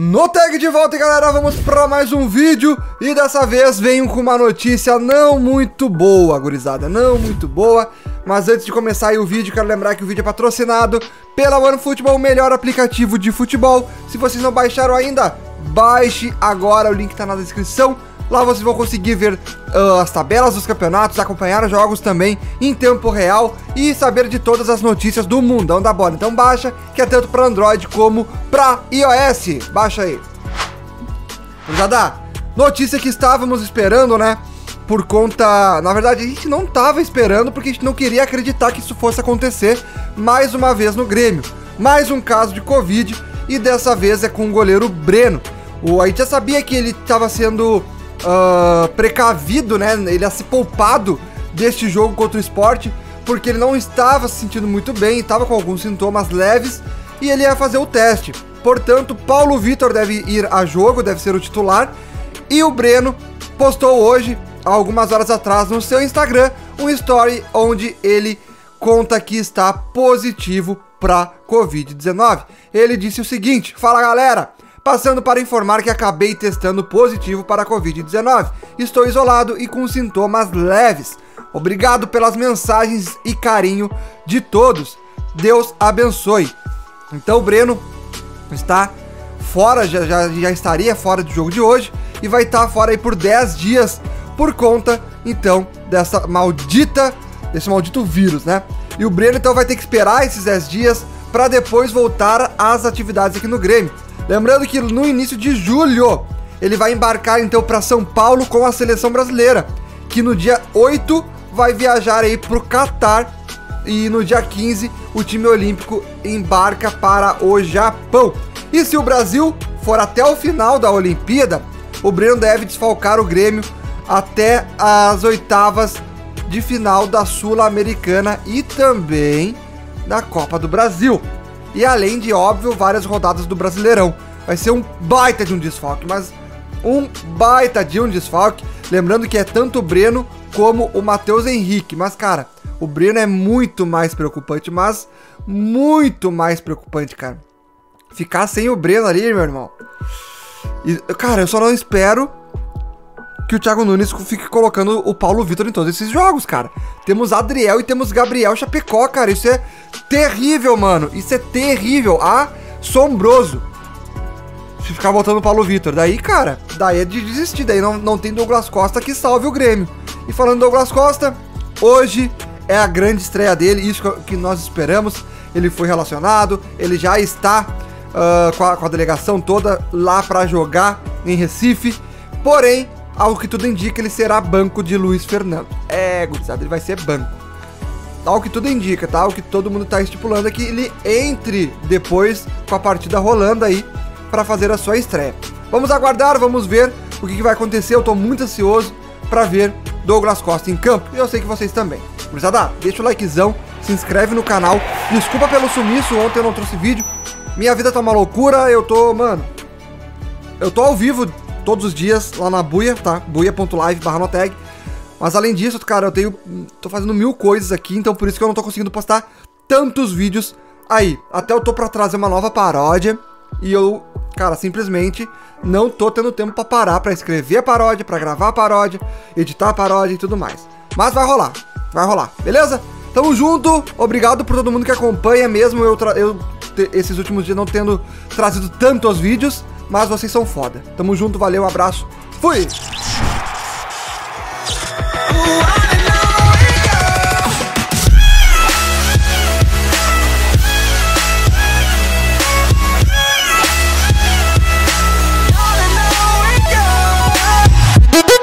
No tag de volta, galera, vamos para mais um vídeo e dessa vez venho com uma notícia não muito boa, gurizada, não muito boa. Mas antes de começar o vídeo, quero lembrar que o vídeo é patrocinado pela OneFootball, o melhor aplicativo de futebol. Se vocês não baixaram ainda, baixe agora, o link tá na descrição. Lá vocês vão conseguir ver uh, as tabelas dos campeonatos, acompanhar os jogos também em tempo real e saber de todas as notícias do mundão da bola. Então baixa, que é tanto para Android como para iOS. Baixa aí. Já dá. Notícia que estávamos esperando, né? Por conta. Na verdade, a gente não estava esperando porque a gente não queria acreditar que isso fosse acontecer mais uma vez no Grêmio. Mais um caso de Covid e dessa vez é com o goleiro Breno. O, a gente já sabia que ele estava sendo uh, precavido, né? Ele ia se poupado deste jogo contra o esporte, porque ele não estava se sentindo muito bem, estava com alguns sintomas leves e ele ia fazer o teste. Portanto, Paulo Vitor deve ir a jogo, deve ser o titular. E o Breno postou hoje, algumas horas atrás, no seu Instagram, um story onde ele conta que está positivo para Covid-19. Ele disse o seguinte: Fala galera, Passando para informar que acabei testando positivo para a Covid-19. Estou isolado e com sintomas leves. Obrigado pelas mensagens e carinho de todos. Deus abençoe. Então o Breno está fora, já, já, já estaria fora do jogo de hoje e vai estar fora aí por 10 dias por conta, então, dessa maldita, desse maldito vírus, né? E o Breno então vai ter que esperar esses 10 dias para depois voltar às atividades aqui no Grêmio. Lembrando que no início de julho ele vai embarcar então para São Paulo com a seleção brasileira, que no dia 8 vai viajar aí para o Catar e no dia 15 o time olímpico embarca para o Japão. E se o Brasil for até o final da Olimpíada, o Breno deve desfalcar o Grêmio até as oitavas de final da Sul-Americana e também da Copa do Brasil. E além de, óbvio, várias rodadas do Brasileirão. Vai ser um baita de um desfalque, mas um baita de um desfalque. Lembrando que é tanto o Breno como o Matheus Henrique. Mas, cara, o Breno é muito mais preocupante, mas muito mais preocupante, cara. Ficar sem o Breno ali, meu irmão. E, cara, eu só não espero que o Thiago Nunes fique colocando o Paulo Vitor em todos esses jogos, cara. Temos Adriel e temos Gabriel Chapecó, cara. Isso é terrível, mano. Isso é terrível. Assombroso. Se ficar botando o Paulo Vitor. Daí, cara, daí é de desistir. Daí não, não tem Douglas Costa que salve o Grêmio. E falando Douglas Costa, hoje é a grande estreia dele. Isso que nós esperamos. Ele foi relacionado. Ele já está uh, com, a, com a delegação toda lá para jogar em Recife. Porém, ao que tudo indica, ele será banco de Luiz Fernando. É, gurizada, ele vai ser banco. Ao que tudo indica, tá? O que todo mundo tá estipulando é que ele entre depois com a partida rolando aí para fazer a sua estreia. Vamos aguardar, vamos ver o que, que vai acontecer. Eu tô muito ansioso para ver Douglas Costa em campo e eu sei que vocês também. Gurizada, deixa o likezão, se inscreve no canal. Desculpa pelo sumiço, ontem eu não trouxe vídeo. Minha vida tá uma loucura, eu tô, mano. Eu tô ao vivo todos os dias lá na Buia, tá? buia.live barra notag. Mas além disso, cara, eu tenho. tô fazendo mil coisas aqui, então por isso que eu não tô conseguindo postar tantos vídeos aí. Até eu tô pra trazer uma nova paródia. E eu, cara, simplesmente não tô tendo tempo pra parar pra escrever a paródia, pra gravar a paródia, editar a paródia e tudo mais. Mas vai rolar, vai rolar, beleza? Tamo junto, obrigado por todo mundo que acompanha, mesmo eu, eu esses últimos dias não tendo trazido tantos vídeos mas vocês são foda. Tamo junto, valeu, abraço, fui!